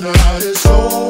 tonight is over.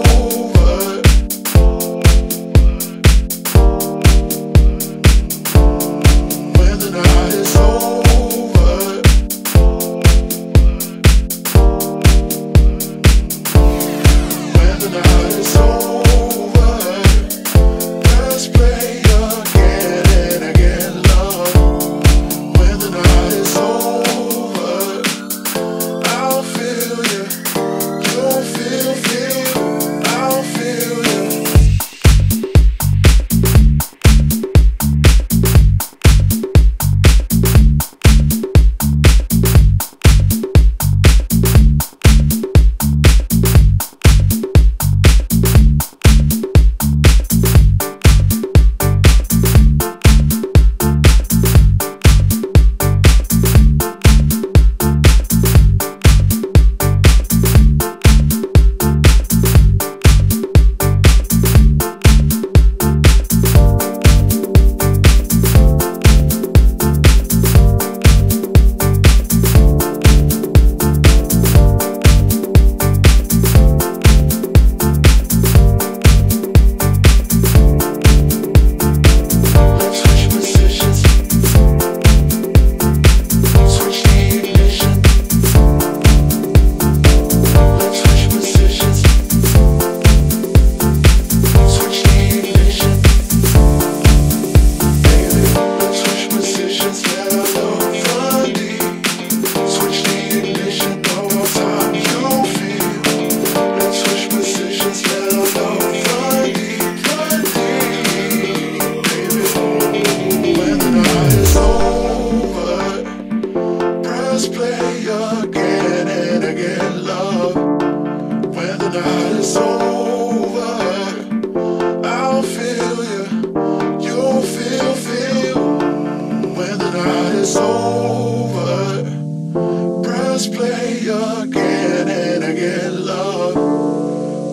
say again and again, love,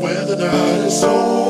whether the night is soul.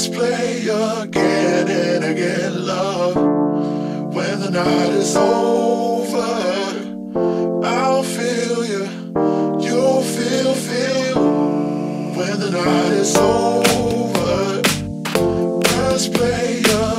us play again and again, love. When the night is over, I'll feel you. You'll feel, feel. When the night is over, let's play again.